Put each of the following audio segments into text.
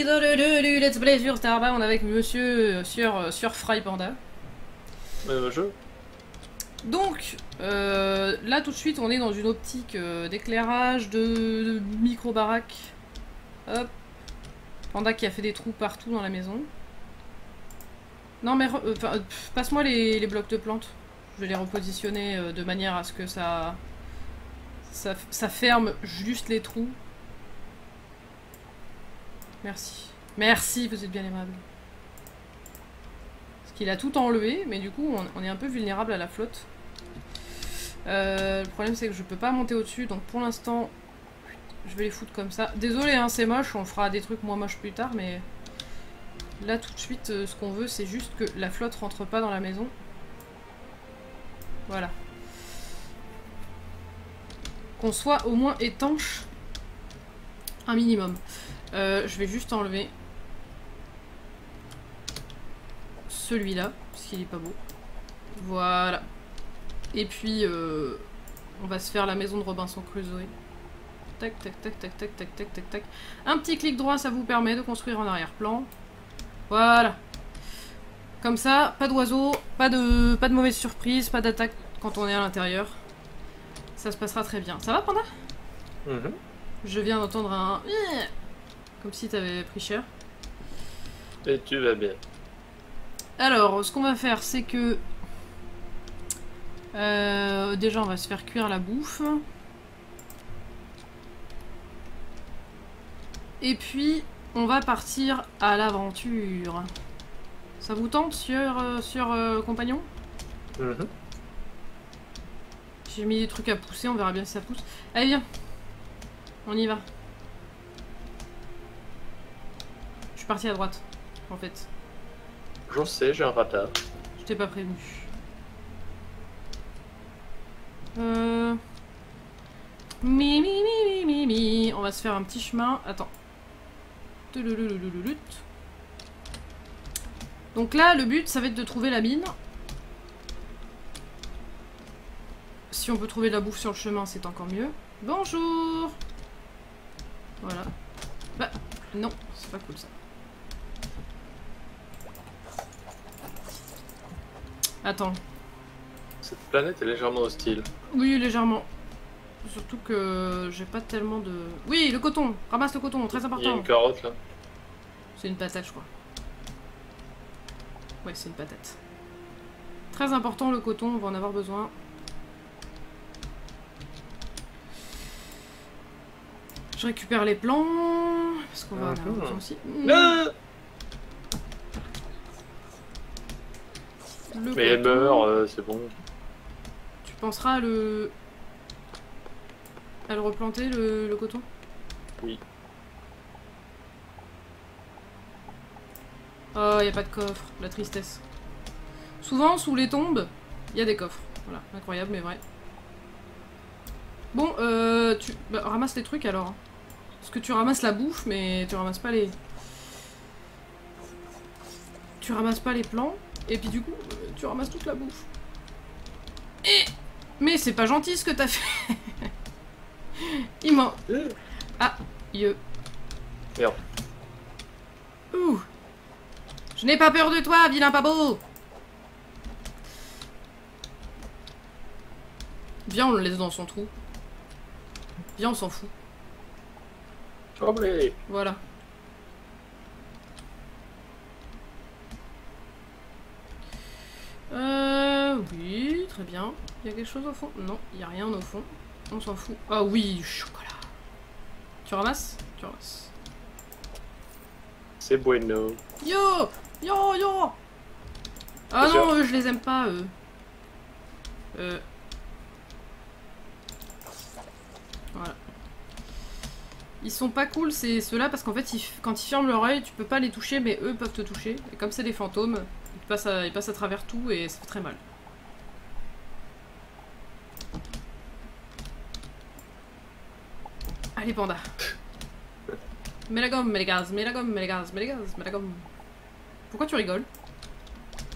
épisode 2 du Let's Play sur Starbound avec monsieur euh, sur, euh, sur Fry Panda. Même jeu Donc, euh, là tout de suite on est dans une optique euh, d'éclairage, de, de micro-baraque. Hop. Panda qui a fait des trous partout dans la maison. Non mais, euh, euh, passe-moi les, les blocs de plantes. Je vais les repositionner euh, de manière à ce que ça, ça, ça ferme juste les trous. Merci. Merci, vous êtes bien aimable. Parce qu'il a tout enlevé, mais du coup, on, est un peu vulnérable à la flotte. Euh, le problème, c'est que je peux pas monter au-dessus, donc pour l'instant, je vais les foutre comme ça. Désolé, hein, c'est moche, on fera des trucs moins moches plus tard, mais là, tout de suite, euh, ce qu'on veut, c'est juste que la flotte rentre pas dans la maison. Voilà. Qu'on soit au moins étanche un minimum. Euh, je vais juste enlever celui-là, parce qu'il est pas beau. Voilà. Et puis, euh, on va se faire la maison de Robinson Crusoe. Tac, tac, tac, tac, tac, tac, tac, tac, tac. Un petit clic droit, ça vous permet de construire en arrière-plan. Voilà. Comme ça, pas d'oiseaux, pas de, pas de mauvaise surprise, pas d'attaque quand on est à l'intérieur. Ça se passera très bien. Ça va, Panda? Mhm. Je viens d'entendre un... Comme si t'avais pris cher. Et tu vas bien. Alors, ce qu'on va faire, c'est que... euh, déjà, on va se faire cuire la bouffe. Et puis, on va partir à l'aventure. Ça vous tente sur, euh, sur euh, compagnon? Mhm. J'ai mis des trucs à pousser, on verra bien si ça pousse. Allez, viens. On y va. Partie à droite, en fait. J'en sais, j'ai un radar. Je t'ai pas prévenu. Euh... Mi, mi, mi, mi, mi, mi. On va se faire un petit chemin. Attends. Donc là, le but, ça va être de trouver la mine. Si on peut trouver de la bouffe sur le chemin, c'est encore mieux. Bonjour Voilà. Bah, non, c'est pas cool ça. Attends. Cette planète est légèrement hostile. Oui, légèrement. Surtout que j'ai pas tellement de... Oui, le coton Ramasse le coton, très Il y a important. une carotte là. C'est une patate, je crois. Ouais, c'est une patate. Très important, le coton, on va en avoir besoin. Je récupère les plants, parce qu'on va en avoir Mhm. besoin aussi. Ah Le Mais elle meurt, euh, c'est bon. Tu penseras à le... à le replanter, le, le coton? Oui. Oh, y a pas de coffre, la tristesse. Souvent, sous les tombes, il y a des coffres. Voilà, incroyable, mais vrai. Bon, euh, tu bah, ramasse les trucs alors. hein. Parce que tu ramasses la bouffe, mais tu ramasses pas les... Tu ramasses pas les plants, et puis du coup, tu ramasses toute la bouffe. Et... Mais c'est pas gentil ce que t'as fait Il m'a... Euh, Ah, yeux. Merde. Ouh Je n'ai pas peur de toi, vilain pas beau Viens, on le laisse dans son trou. Viens, on s'en fout. Voilà. Euh... Oui, très bien. Il y a quelque chose au fond? Non, il n'y a rien au fond. On s'en fout. Ah oui, du chocolat. Tu ramasses? Tu ramasses. C'est bueno. Yo Yo Yo Ah non, eux, je les aime pas, eux. Euh... Voilà. Ils sont pas cool, c'est ceux-là, parce qu'en fait, ils quand ils ferment leur œil, tu peux pas les toucher, mais eux peuvent te toucher. Et comme c'est des fantômes, ils passent, à, ils passent à travers tout et ça fait très mal. Allez, panda. Mets la gomme, mets les gaz, mets la gomme, mets les gaz, mets les gaz, mets la gomme. Pourquoi tu rigoles?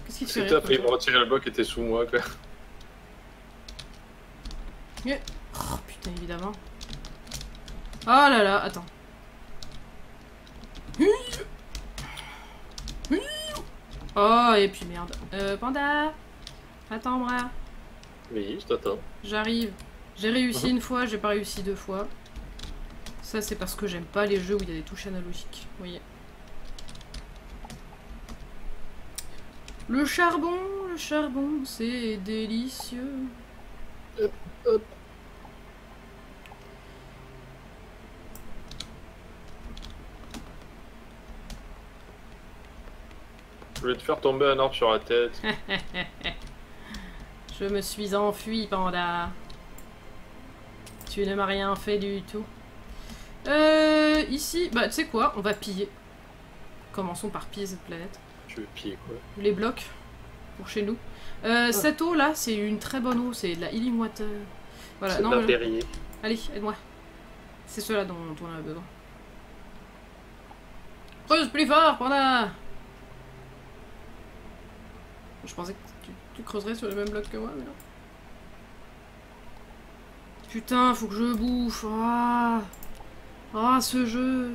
Qu'est-ce qui te fait rire après, il comme m'a ça retiré le bloc qui était sous moi quoi. Oh putain, évidemment. Oh là là, attends. Oh, et puis merde. Euh, panda Attends, moi. Oui, je t'attends. J'arrive. J'ai réussi une fois, j'ai pas réussi deux fois. Ça, c'est parce que j'aime pas les jeux où il y a des touches analogiques. Vous voyez. Le charbon, le charbon, c'est délicieux. Hop, hop. Je voulais te faire tomber un arbre sur la tête. Je me suis enfui, panda. Tu ne m'as rien fait du tout. Euh, ici, bah tu sais quoi, on va piller. Commençons par piller cette planète. Tu veux piller quoi? Les blocs, pour chez nous. Euh, Cette eau là, c'est une très bonne eau, c'est de la healing water. Voilà, non, la mais- allez, aide-moi. C'est cela dont, dont on a besoin. Creuse plus fort, panda Je pensais que tu, tu creuserais sur le même bloc que moi, mais non. Putain, faut que je bouffe. Ah, ah ce jeu.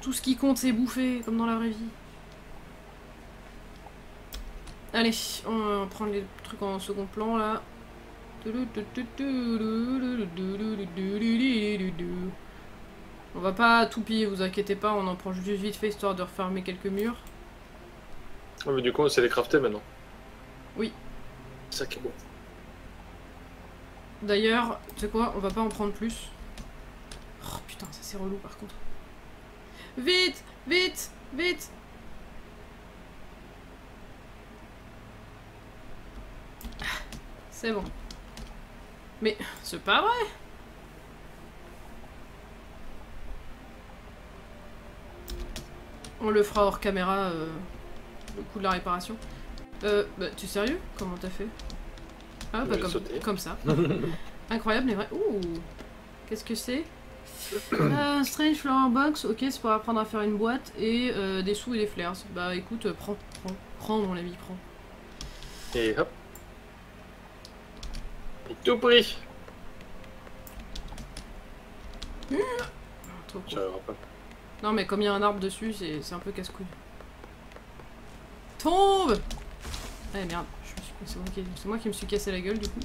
Tout ce qui compte, c'est bouffer, comme dans la vraie vie. Allez, on va prendre les trucs en second plan là. On va pas tout piller, vous inquiétez pas, on en prend juste vite fait histoire de refermer quelques murs. Ah, mais du coup, c'est les crafter maintenant. Oui. Ça qui est bon. D'ailleurs, tu sais quoi, on va pas en prendre plus. Oh putain, ça c'est relou par contre. Vite Vite Vite Ah, C'est bon. Mais c'est pas vrai On le fera hors caméra, euh, le coup de la réparation. Euh, bah, sérieux? Comment t'as fait? Ah, bah comme, ça. Incroyable, mais vrai. Ouh Qu'est-ce que c'est? Euh, Strange Flower Box, ok, c'est pour apprendre à faire une boîte et euh, des sous et des flares. Bah écoute, euh, prends, prends, prends mon ami, prends. Et hop. Et tout pris. Trop cool. Non, mais comme il y a un arbre dessus, c'est c'est un peu casse-couille. Tombe Eh merde, je me suis- c'est moi, qui- c'est moi qui me suis cassé la gueule du coup.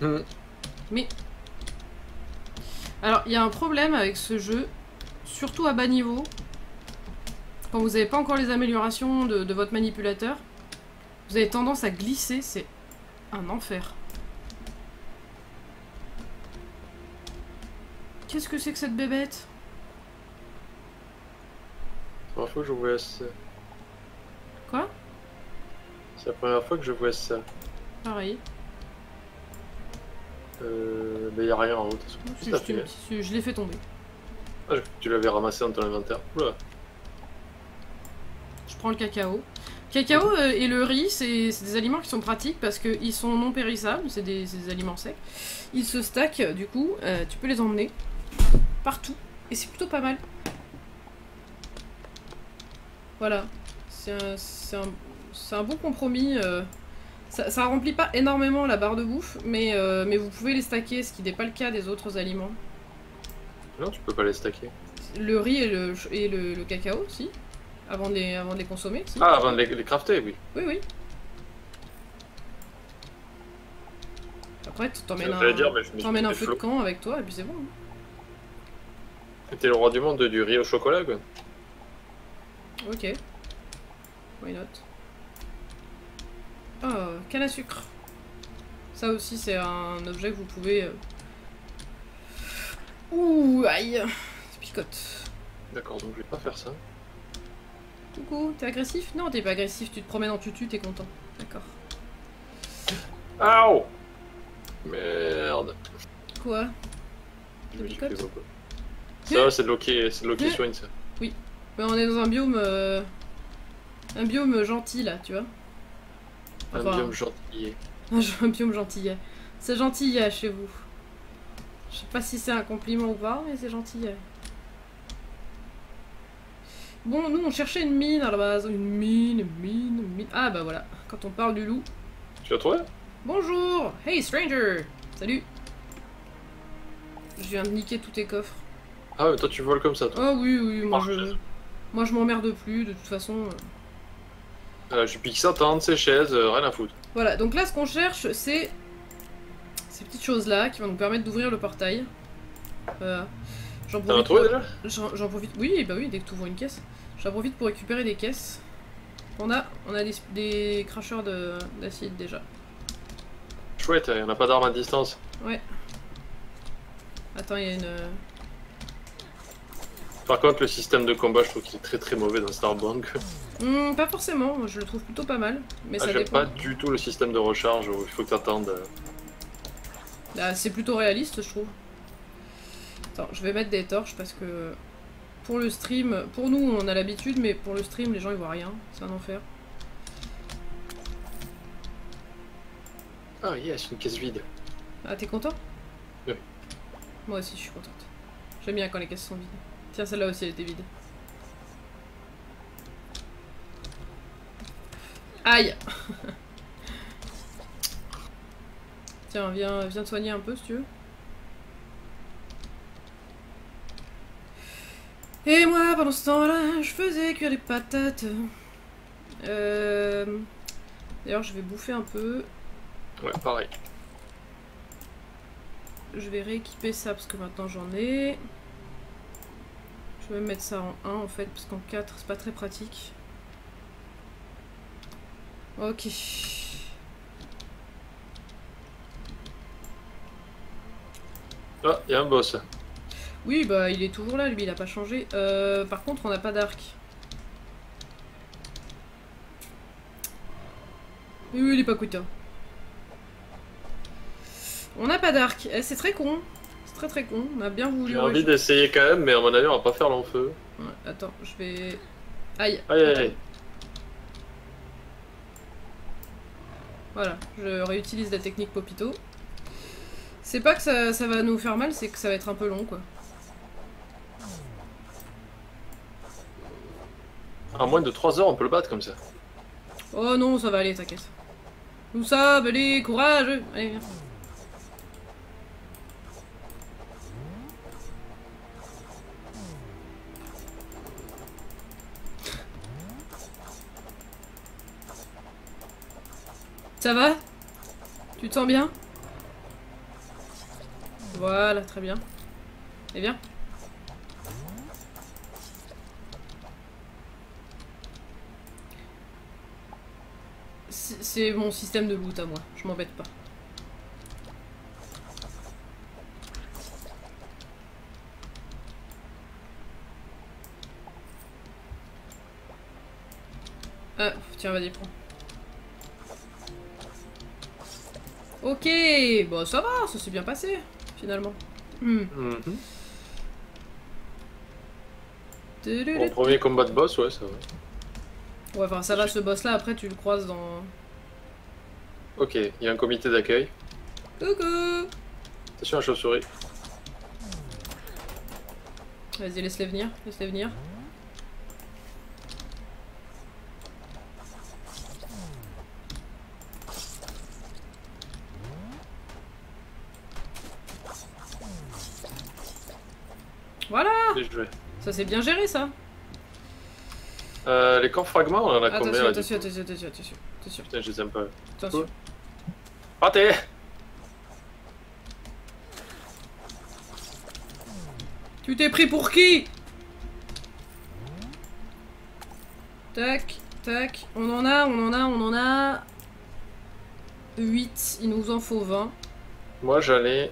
Hmm. Mais. Alors, il y a un problème avec ce jeu, surtout à bas niveau. Quand vous n'avez pas encore les améliorations de, de votre manipulateur, vous avez tendance à glisser, c'est un enfer. Qu'est-ce que c'est que cette bébête? C'est la première fois que je vois ça. Quoi? C'est la première fois que je vois ça. Pareil. Euh. Mais y a rien en haut. Je, je- l'ai fait tomber. Ah, tu l'avais ramassé dans ton inventaire. Oula. Je prends le cacao. Cacao euh, et le riz, c'est des aliments qui sont pratiques parce qu'ils sont non périssables, c'est des, aliments secs. Ils se stackent, du coup, euh, tu peux les emmener partout et c'est plutôt pas mal. Voilà, c'est un, c'est un, c'est un bon compromis. euh. Ça, ça remplit pas énormément la barre de bouffe, mais, euh, mais vous pouvez les stacker, ce qui n'est pas le cas des autres aliments. Non, tu peux pas les stacker. Le riz et le, et le, le cacao, si, avant de les, avant de les consommer. si. Ah, avant de les, les crafter, oui. Oui, oui. Après, tu t'emmènes un, dire, mais un feu de camp avec toi et puis c'est bon. T'es le roi du monde du riz au chocolat, quoi. Ok. Why not? Oh, canne à sucre? Ça aussi, c'est un objet que vous pouvez. euh, Ouh, aïe Ça picote. D'accord, donc je vais pas faire ça. Coucou, t'es agressif? Non, t'es pas agressif, tu te promènes en tutu, t'es content. D'accord. Aouh Merde. Quoi? Ça picote c'est de l'eau qui, soigne, ça. Ben, on est dans un biome. euh, Un biome gentil là, tu vois. Un Enfin, biome gentil. Un biome gentillet. C'est gentillet chez vous. Je sais pas si c'est un compliment ou pas, mais c'est gentillet. Bon, nous on cherchait une mine à la base. Une mine, une mine, une mine. Ah bah voilà, quand on parle du loup. Tu l'as trouvé? Bonjour Hey stranger Salut Je viens de niquer tous tes coffres. Ah, mais toi, tu voles comme ça, toi. Oh oui, oui, moi Ah, je. Moi, je m'emmerde plus, de toute façon. Euh, je pique ça, ses chaises, euh, rien à foutre. Voilà, donc là, ce qu'on cherche, c'est ces petites choses-là qui vont nous permettre d'ouvrir le portail. J'en profite, pour... j'en- profite. Oui, bah oui, dès que tu ouvres une caisse. J'en profite pour récupérer des caisses. On a, on a des, des cracheurs de- d'acide déjà. Chouette, en a pas d'armes à distance. Attends, il y a une. Par contre, le système de combat, je trouve qu'il est très très mauvais dans Starbound. hmm, pas forcément, je le trouve plutôt pas mal. Mais Ah, ça dépend. pas du tout le système de recharge où il faut que t'attendes. euh. Ah, c'est plutôt réaliste, je trouve. Attends, je vais mettre des torches parce que pour le stream, pour nous on a l'habitude, mais pour le stream les gens ils voient rien, c'est un enfer. Ah yes, une caisse vide. Ah, t'es content? Oui. Moi aussi, je suis contente. J'aime bien quand les caisses sont vides. Tiens, celle-là aussi elle était vide. Aïe Tiens, viens, viens te soigner un peu si tu veux. Et moi, pendant ce temps-là, je faisais cuire les patates. Euh... D'ailleurs, je vais bouffer un peu. Ouais, pareil. Je vais rééquiper ça parce que maintenant j'en ai. Je vais même mettre ça en 1 en fait, parce qu'en 4 c'est pas très pratique. Ok. Ah, y a un boss. Oui, bah il est toujours là, lui, il a pas changé. Euh, par contre, on n'a pas d'arc. Oui, il est pas coûteux. On n'a pas d'arc. Eh, c'est très con. Très très con. On a bien voulu. J'ai envie d'essayer quand même, mais à mon avis, on va pas faire long feu. Ouais, attends, je vais. Aïe. Aïe aïe Attends. aïe. Voilà, je réutilise la technique Popito. C'est pas que ça, ça va nous faire mal, c'est que ça va être un peu long quoi. En moins de 3 heures, on peut le battre comme ça. Oh non, ça va aller, t'inquiète. Nous sommes allez, courage Allez, viens. Ça va Tu te sens bien Voilà, très bien. Et bien C'est mon système de loot à moi, je m'embête pas. Ah, tiens, vas-y, prends. Ok, bon, ça va, ça s'est bien passé, finalement. Mon premier combat de boss, ouais, ça va. Ouais, enfin, ça va, ce boss-là, après, tu le croises dans... Ok, il y a un comité d'accueil. Coucou Attention à la chauve-souris. Vas-y, laisse-les venir, laisse-les venir. Voilà Bien joué. Ça c'est bien géré ça Euh, les corps fragments, on en a combien Attention, là attention, attention, attention, attention, attention, Putain, je les aime pas. attention. Raté Tu t'es pris pour qui? Tac, tac, on en a, on en a, on en a... 8, il nous en faut 20. Moi, j'allais.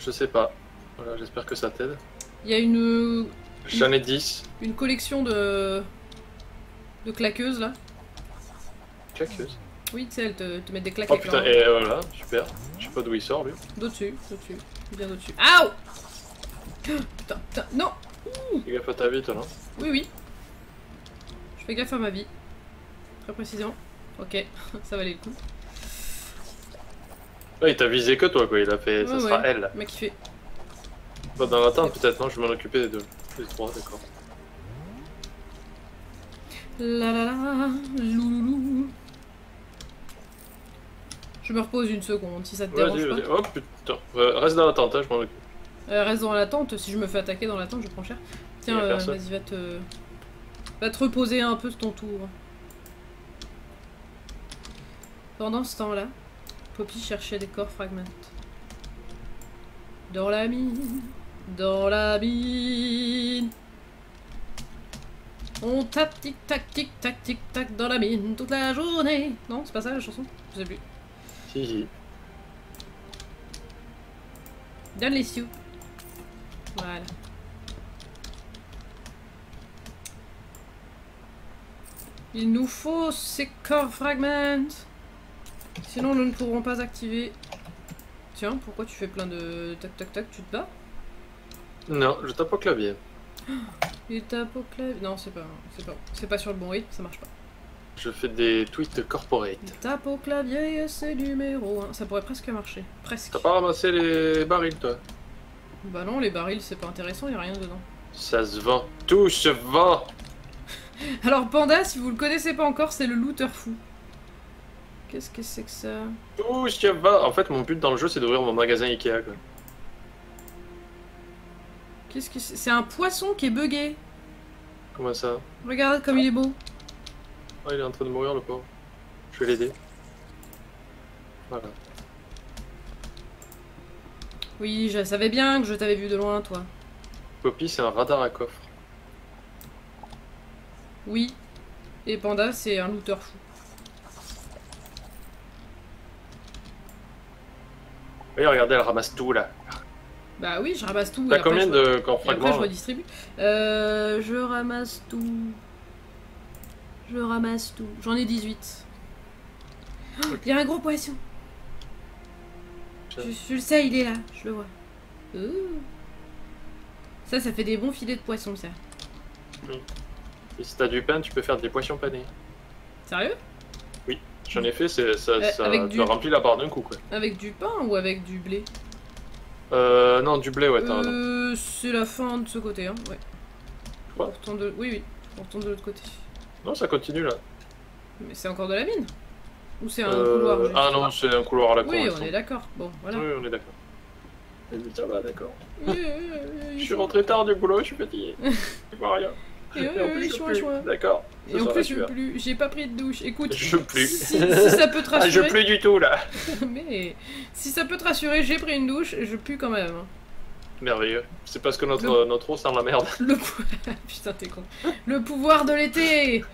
Je sais pas. Voilà, j'espère que ça t'aide. Il y a une, J'en ai 10. une collection de... de claqueuses là. Claqueuse. Oui, tu sais, elles te, te mettent des claques Oh putain, et voilà, super. Je sais pas d'où il sort lui. D'au-dessus, d'au-dessus, bien au-dessus. Aouh Putain, putain, non Fais gaffe à ta vie, toi, non? Oui, oui. Je fais gaffe à ma vie. Très précisément. Ok, ça valait le coup. Ouais, il t'a visé que toi, quoi. Il a fait. ça Ouais, sera elle. Le mec il fait. Bah, dans l'attente, peut-être, non? Je vais m'en occuper des deux. Les trois, d'accord. La la la, louloulou. Je me repose une seconde si ça te dérange pas. Oh putain. Euh, reste dans l'attente, hein, je m'en occupe. Euh, reste dans l'attente, si je me fais attaquer dans l'attente, je prends cher. Tiens, euh, vas-y, va te. Va te reposer un peu ton tour. Pendant ce temps-là, Poppy cherchait des corps fragments. Dans la mine, dans la mine. On tape tic-tac, tic-tac, tic-tac dans la mine toute la journée. Non, c'est pas ça la chanson Je sais plus. Si, si. Donne les sioux. Voilà. Il nous faut ces corps fragments. Sinon, nous ne pourrons pas activer. Tiens, pourquoi tu fais plein de tac tac tac Tu te bats? Non, je tape au clavier. Il tape au clavier. Non, c'est pas, c'est pas, c'est pas sur le bon rythme, ça marche pas. Je fais des tweets corporate. Il tape au clavier, c'est numéro 1. Ça pourrait presque marcher. Presque. T'as pas ramassé les barils, toi? Bah non, les barils, c'est pas intéressant, y a rien dedans. Ça se vend. Tout se vend Alors, Panda, si vous le connaissez pas encore, c'est le looter fou. Qu'est-ce que c'est que ça? Tout se vend En fait, mon but dans le jeu, c'est d'ouvrir mon magasin Ikea, quoi. Qu'est-ce que c'est? C'est un poisson qui est bugué. Comment ça? Regarde comme il est beau. Oh, il est en train de mourir, le pauvre. Je vais l'aider. Voilà. Oui, je savais bien que je t'avais vu de loin, toi. Poppy, c'est un radar à coffre. Oui. Et Panda, c'est un looter fou. Oui, regardez, elle ramasse tout, là. Bah oui, je ramasse tout. T'as combien je- de corps Et après, je fragments redistribue. Euh, je ramasse tout. Je ramasse tout. J'en ai 18. Oh, Il y a un gros poisson. Je, le sais, il est là. Je le vois. Ouh. Ça, ça fait des bons filets de poisson, ça. Et si t'as du pain, tu peux faire des poissons panés. Sérieux? J'en ai fait, c'est- ça, Euh, ça te du- remplit la barre d'un coup, quoi. Avec du pain ou avec du blé? Euh, non, du blé, ouais, t'as raison. euh, C'est la fin de ce côté, hein. Ouais. Quoi On retourne de... Oui, oui. On retourne de l'autre côté. Non, ça continue, là. Mais c'est encore de la mine Ou c'est un Euh, couloir Ah non, c'est un couloir à la con. Oui, on est d'accord. Bon, voilà. Oui, on est d'accord. Elle dit, ça va, d'accord. Oui, oui, oui, oui, Je suis rentré tard du boulot, je suis fatigué. Je vois rien. Et, Et en oui, plus, oui, je. D'accord. Et en plus, je plus, j'ai pas pris de douche. Écoute, Je plus. Si, si ça peut te Ah, je rassurer, plus du tout, là. mais si ça peut te rassurer, j'ai pris une douche je pue quand même. Merveilleux. C'est parce que notre, Le- notre eau sent la merde. Le putain t'es con. Le pouvoir de l'été.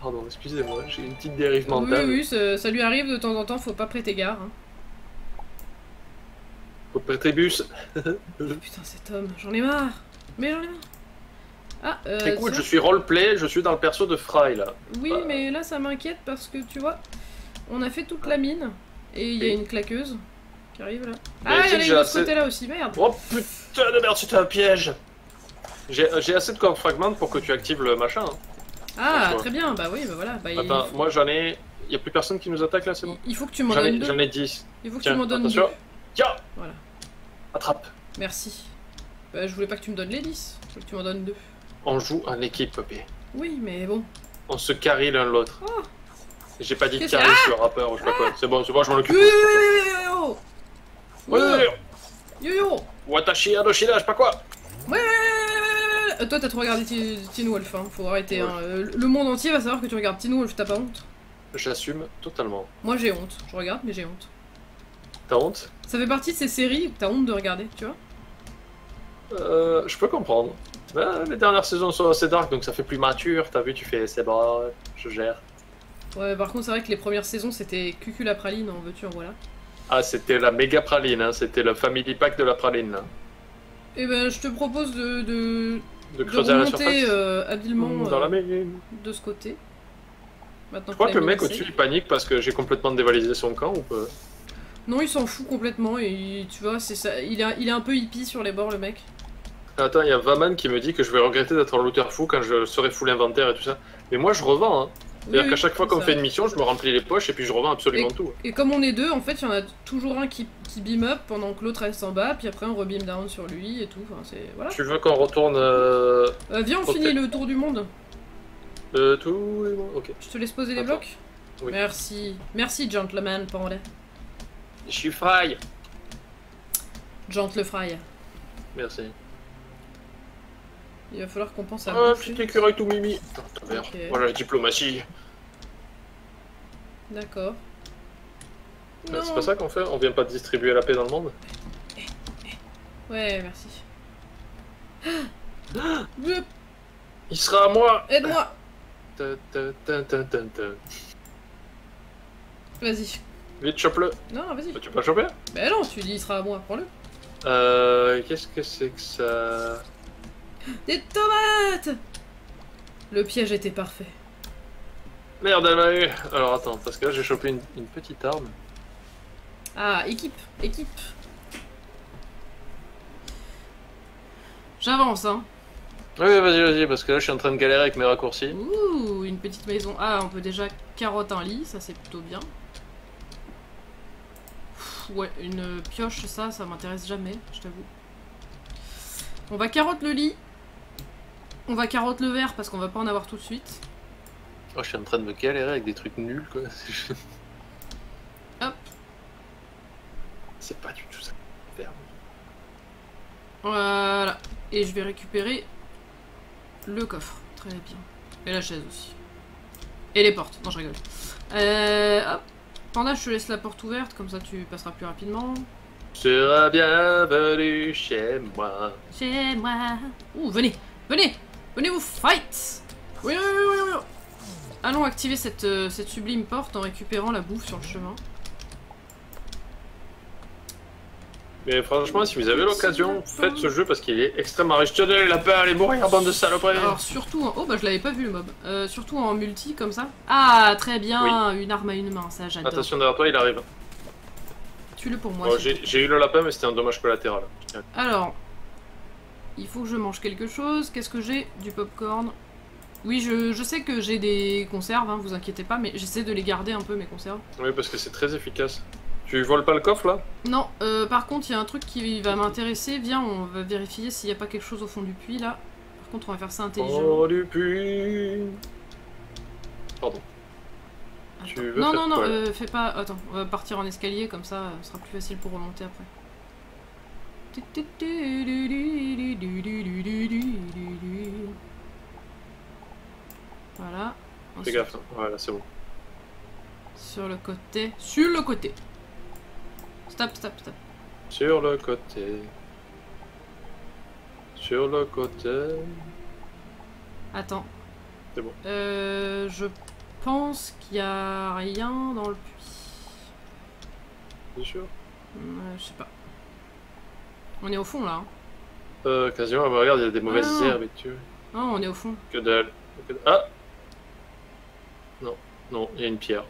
Pardon, excusez-moi, j'ai une petite dérive Oui mentale. oui, ça, ça lui arrive de temps en temps. Faut pas prêter garde. hein. Faut bus. Putain cet homme, j'en ai marre. Mais j'en ai marre. Ah, euh, Écoute, tiens. je suis roleplay, je suis dans le perso de Fry, là. Oui, Bah. mais là ça m'inquiète parce que tu vois, on a fait toute la mine et il y a une claqueuse qui arrive là. Mais Ah, il y en a une de assez- côté là aussi, merde. Oh putain de merde, c'était un piège J'ai assez de corps fragments pour que tu actives le machin. hein. Ah, très bien, bah oui, bah voilà. Bah, il, Attends, moi j'en ai. Y'a plus personne qui nous attaque là, c'est bon il faut que tu m'en donnes deux. j'en ai 10. Il faut que Tiens, tu m'en donnes deux. attention. Tiens Voilà. Attrape Merci. Bah, je voulais pas que tu me donnes les 10, je veux que tu m'en donnes deux. On joue en équipe, Poppy. Oui, mais bon. On se carry l'un l'autre. Oh. J'ai pas dit carry que- sur rappeur ou je sais pas quoi. C'est bon, c'est bon, je m'en occupe. Yo yo ouais. Yo yo Watashi Adoshida, je sais pas quoi. Ouais Euh, Toi, t'as trop regardé Teen Wolf, hein. faut arrêter. Ouais. hein. Euh, Le monde entier va savoir que tu regardes Teen Wolf, t'as pas honte J'assume totalement. Moi, j'ai honte. Je regarde, mais j'ai honte. T'as honte? Ça fait partie de ces séries où t'as honte de regarder, tu vois Euh, je peux comprendre. Ben, les dernières saisons sont assez dark, donc ça fait plus mature. T'as vu, tu fais c'est bon, je gère. Ouais, par contre, c'est vrai que les premières saisons, c'était cucul la praline, en veux-tu, en voilà. Ah, c'était la méga praline, hein. c'était le family pack de la praline. Là. Et ben, je te propose de, de, De de creuser à la surface. euh, habilement Mmh, Dans euh, de ce côté. Maintenant Je crois que le mec au-dessus il panique parce que j'ai complètement dévalisé son camp ou pas? Non, il s'en fout complètement et tu vois, c'est ça. Il est, il est un peu hippie sur les bords, le mec. Attends, il y a Vaman qui me dit que je vais regretter d'être un looter fou quand je serai full inventaire et tout ça. Mais moi je revends, hein. C'est-à-dire Oui, qu'à chaque fois qu'on fait une mission, je me remplis les poches et puis je revends absolument tout. Et comme on est deux, en fait, il y en a toujours un qui, qui beam up pendant que l'autre reste en bas, puis après on rebeam down sur lui et tout. Enfin, voilà. Tu veux qu'on retourne euh, Euh, viens, on finit le tour du monde. euh, tout et bon, Ok. Je te laisse poser les blocs. Oui. Merci, merci, gentleman panda. Je suis fry. Gentle fry. Merci. Il va falloir qu'on pense à Ah, petit écureuil tout mimi. Putain, merde. Ok. Voilà la diplomatie. D'accord. Euh, C'est pas ça qu'on fait On vient pas de distribuer la paix dans le monde Ouais, merci. Il sera à moi Aide-moi. Vas-y. Vite, chope-le. Non, vas-y. Tu peux pas choper Bah non, tu dis il sera à moi, prends-le. Euh. Qu'est-ce que c'est que ça? Des tomates Le piège était parfait. Merde, elle m'a eu Alors attends, parce que là j'ai chopé une, une petite arme. Ah, équipe, équipe. J'avance, hein. Oui, vas-y, vas-y, parce que là je suis en train de galérer avec mes raccourcis. Ouh, une petite maison. Ah, on peut déjà carotte un lit, ça c'est plutôt bien. Ouais, une pioche, ça, ça m'intéresse jamais, je t'avoue. On va carotte le lit. On va carotte le verre parce qu'on va pas en avoir tout de suite. Oh, je suis en train de me galérer avec des trucs nuls, quoi. Hop. C'est pas du tout ça. Merde. Voilà. Et je vais récupérer le coffre. Très bien. Et la chaise aussi. Et les portes. Non, je rigole. Euh, hop. Panda, je te laisse la porte ouverte, comme ça tu passeras plus rapidement. Sera bienvenue chez moi. Chez moi. Ouh, venez, venez, venez vous fight. Oui, oui, oui, oui, oui. Allons activer cette, euh, cette sublime porte en récupérant la bouffe sur le chemin. Mais franchement, si vous avez l'occasion, faites ce jeu parce qu'il est extrêmement riche. Tenez, les lapins, allez mourir, bande de saloperies Alors surtout en... Oh bah je l'avais pas vu le mob. Euh, surtout en multi comme ça. Ah très bien, une arme à une main, ça j'adore. Attention derrière toi, il arrive. Tue-le pour moi. Bon, j'ai j'ai eu le lapin, mais c'était un dommage collatéral. Alors, il faut que je mange quelque chose. Qu'est-ce que j'ai? Du popcorn. Oui, je, je sais que j'ai des conserves, hein, vous inquiétez pas, mais j'essaie de les garder un peu, mes conserves. Oui, parce que c'est très efficace. Tu voles pas le coffre là? Non, euh, par contre, il y a un truc qui va m'intéresser. Viens, on va vérifier s'il n'y a pas quelque chose au fond du puits, là. Par contre, on va faire ça intelligemment. Oh du puits. Pardon. Attends. tu veux non, non, non, euh, fais pas... Attends, on va partir en escalier, comme ça, euh, ce sera plus facile pour remonter après. Voilà. Fais gaffe, hein. voilà, c'est bon. Sur le côté. Sur le côté. Stop, stop, stop. Sur le côté. Sur le côté. Attends. C'est bon. Euh, je pense qu'il y a rien dans le puits. Bien sûr? Euh, je sais pas. On est au fond là. hein. Euh, quasiment, ah bah, regarde, il y a des mauvaises Ah. herbes et tu Non, on est au fond. Que dalle. Que dalle. Ah Non, non, il y a une pierre.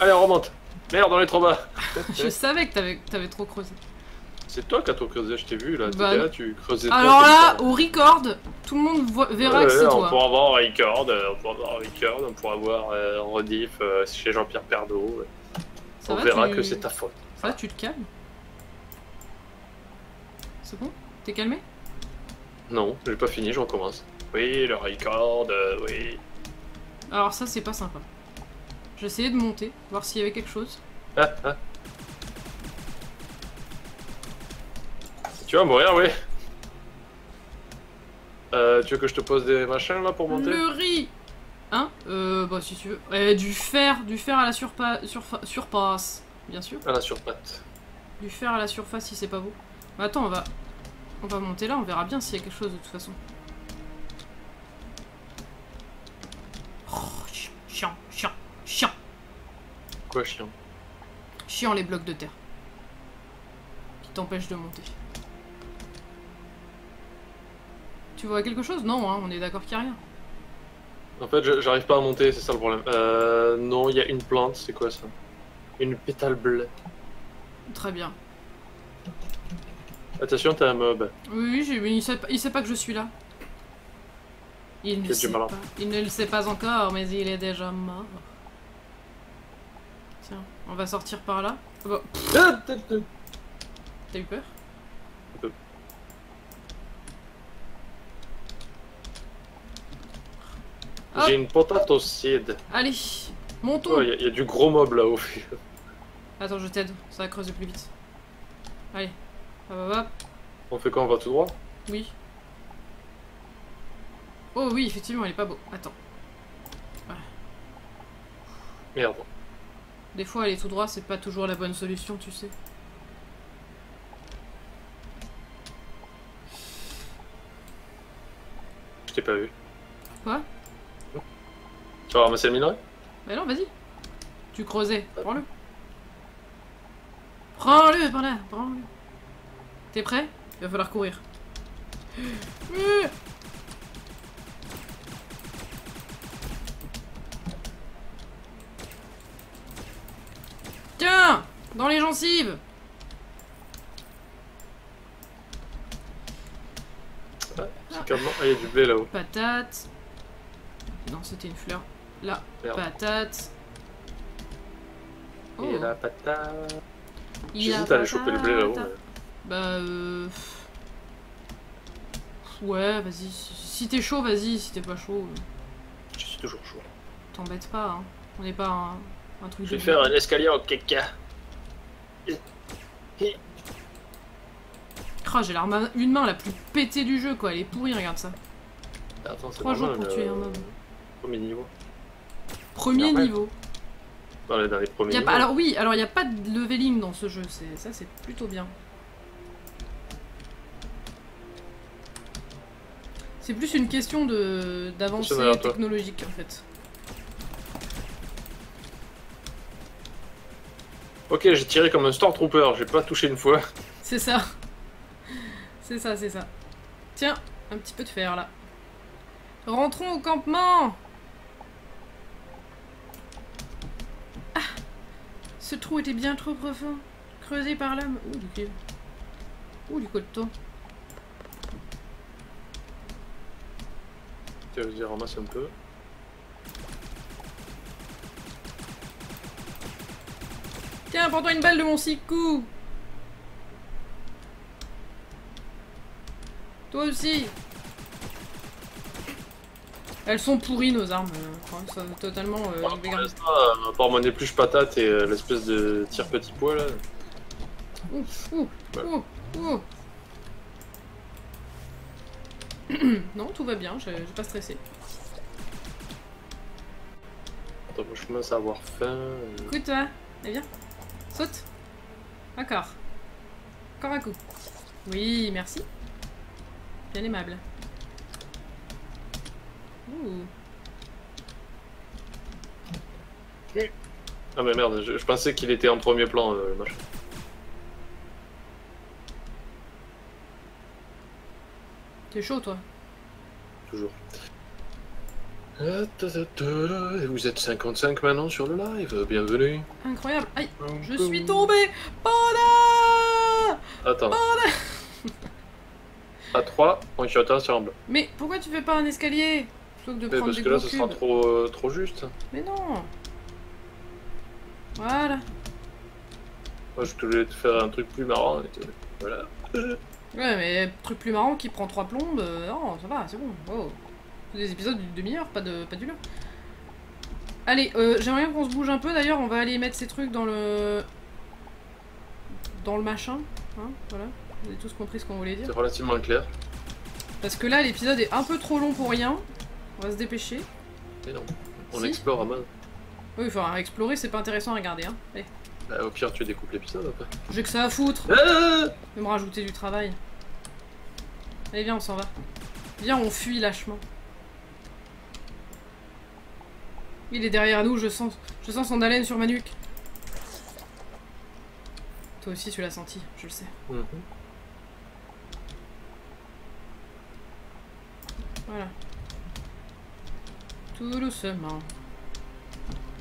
Allez, on remonte Merde, on est trop bas Je savais que t'avais avais trop creusé. C'est toi qui as trop creusé, je t'ai vu là. Bah, là, tu creusais trop Alors là, au record, tout le monde voit- verra que Ouais, c'est On toi. pourra voir un record, euh, on pourra voir un record, on pourra voir euh, en rediff euh, chez Jean-Pierre Pernaut. euh, Ça on va, verra que c'est ta faute. Ça va, tu te calmes? C'est bon? T'es calmé? Non, j'ai pas fini, je recommence. Oui, le record, euh, oui. Alors ça, c'est pas sympa. J'ai essayé de monter, voir s'il y avait quelque chose. Ah, ah. Tu vas mourir, oui. Euh, tu veux que je te pose des machins là pour monter? Le riz Hein? Euh, bah si tu veux. Euh, du fer, du fer à la surpa surfa- surface. Bien sûr. À la surpatte. Du fer à la surface si c'est pas beau. Mais attends, on va... On va monter là, on verra bien s'il y a quelque chose de toute façon. Oh, chi- chiant, chiant, chiant. Quoi, chiant Chiant les blocs de terre. Qui t'empêchent de monter. Tu vois quelque chose? Non, hein, on est d'accord qu'il n'y a rien. En fait, j'arrive pas à monter, c'est ça le problème. Euh, non, il y a une plante, c'est quoi ça? Une pétale bleue. Très bien. Attention, t'as un mob. Oui, oui, mais il sait, pas, il sait pas que je suis là. Il ne, sait pas. il ne le sait pas encore, mais il est déjà mort. On va sortir par là. Ah bah, Ah, t'as- eu peur Un peu. Hop. J'ai une patate au cid. Allez, montons Oh, il y, a- il y a du gros mob là-haut. Attends, je t'aide, ça va creuser plus vite. Allez, hop, hop, hop. On fait quoi On va tout droit? Oui. Oh oui, effectivement, il est pas beau. Attends. Merde. Des fois, aller tout droit, c'est pas toujours la bonne solution, tu sais. Je t'ai pas vu. Quoi? Tu vas ramasser le minerai? Bah non, vas-y. Tu creusais. Prends-le. Prends-le par là. Prends-le. T'es prêt? Il va falloir courir. Dans les gencives comment Ah, il y a du blé là-haut. Patate. Non, c'était une fleur. Là, Merde. patate. Oh. Et la patate. J'hésite à aller choper le blé là-haut. mais- Bah euh... Ouais, vas-y. Si t'es chaud, vas-y. Si t'es pas chaud, euh, Je suis toujours chaud. t'embête pas. Hein. On n'est pas un, un truc Je de... vais faire un escalier en caca. Ah, j'ai la main- une main la plus pétée du jeu, quoi. Elle est pourrie, regarde ça. Attends, Trois jours pour le- tuer un mob. Premier niveau. Premier niveau. Dans les, dans les premiers Y a niveaux. pas... Alors oui, alors il n'y a pas de leveling dans ce jeu. c'est Ça, c'est plutôt bien. C'est plus une question de d'avancée technologique, en fait. Ok, j'ai tiré comme un Stormtrooper, j'ai pas touché une fois. C'est ça. C'est ça, c'est ça. Tiens, un petit peu de fer là. Rentrons au campement Ah Ce trou était bien trop profond. Creusé par l'âme. Ouh, du cuivre. Ouh, du coton. Tiens, vas-y, ramasse un peu. Tiens, prends-toi une balle de mon six coups Toi aussi Elles sont pourries nos armes. euh, enfin, ça, totalement euh, l'instant, à part mon épluche patate et euh, l'espèce de tir petit pois là. Ouh, ouh, Ouais. ouh, ouh. non, tout va bien, j'ai j'ai pas stressé. Attends, je commence à avoir faim. euh. Écoute, toi, eh bien, saute. Encore. Encore un coup. Oui, merci. Bien aimable. Ouh. Ah mais merde, je, je pensais qu'il était en premier plan euh, le machin. T'es chaud, toi? Toujours. Ah, ta, ta, ta, ta. Et vous êtes 55 maintenant sur le live, bienvenue. Incroyable. Aïe, je suis tombé Panda Attends. à 3, on shot ensemble. Mais pourquoi tu fais pas un escalier Plutôt que de Mais prendre parce des que là, ce sera trop, euh, trop juste. Mais non Voilà. Moi, je voulais te faire un truc plus marrant. Voilà. Ouais, mais truc plus marrant qui prend trois plombes, euh, non, ça va, c'est bon. Oh. Des épisodes d'une demi-heure, pas de pas d'une heure. Allez, euh, j'aimerais bien qu'on se bouge un peu d'ailleurs, on va aller mettre ces trucs dans le. dans le machin. Hein, voilà. Vous avez tous compris ce qu'on voulait dire. C'est relativement clair. Parce que là, l'épisode est un peu trop long pour rien. On va se dépêcher. Mais non. On Si. explore à mode. Oui, enfin, explorer, c'est pas intéressant à regarder, hein. Allez, Bah, au pire, tu découpes l'épisode après. j'ai que ça à foutre Ah de me rajouter du travail. Allez, viens, on s'en va. Viens, on fuit lâchement. Il est derrière nous, je sens, je sens son haleine sur ma nuque. Toi aussi, tu l'as senti, je le sais. Mhm. Voilà. Tout doucement.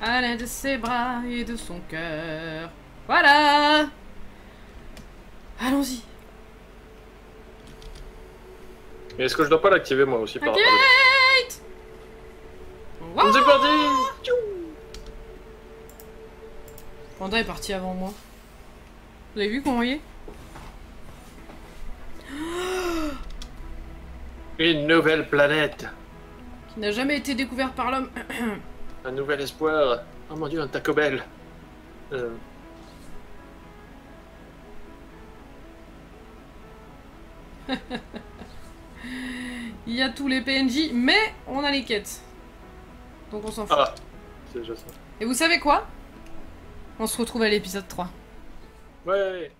À l'aide de ses bras et de son cœur. Voilà Allons-y. Mais est-ce que je dois pas l'activer moi aussi par C'est parti Panda est parti avant moi. Vous avez vu comment il est Une nouvelle planète Qui n'a jamais été découvert par l'homme. Un nouvel espoir Oh mon dieu, un Taco Bell Euh, Il y a tous les PNJ, mais on a les quêtes. Donc on s'en fout. Ah, c'est déjà ça. Et vous savez quoi? On se retrouve à l'épisode 3. Ouais.